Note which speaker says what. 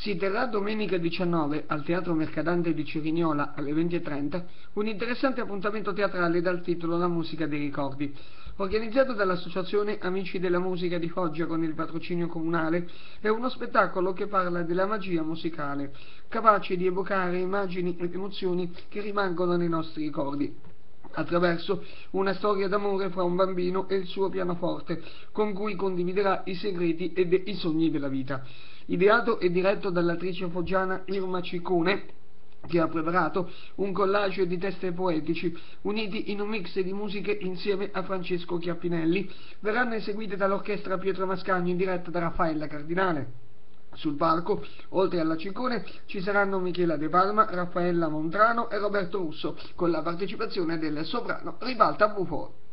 Speaker 1: Si terrà domenica 19 al Teatro Mercadante di Cerignola alle 20.30 un interessante appuntamento teatrale dal titolo La musica dei ricordi. Organizzato dall'Associazione Amici della Musica di Foggia con il patrocinio comunale, è uno spettacolo che parla della magia musicale, capace di evocare immagini ed emozioni che rimangono nei nostri ricordi attraverso una storia d'amore fra un bambino e il suo pianoforte, con cui condividerà i segreti ed i sogni della vita. Ideato e diretto dall'attrice foggiana Irma Ciccone, che ha preparato un collage di teste poetici uniti in un mix di musiche insieme a Francesco Chiappinelli, verranno eseguite dall'orchestra Pietro Mascagni diretta da Raffaella Cardinale. Sul palco, oltre alla Ciccone, ci saranno Michela De Palma, Raffaella Montrano e Roberto Russo, con la partecipazione del soprano Ribalta Buffon.